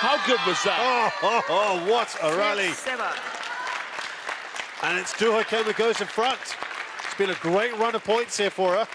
How good was that? Oh, oh, oh what a rally. And it's Doo Hoi Kem goes in front. It's been a great run of points here for her.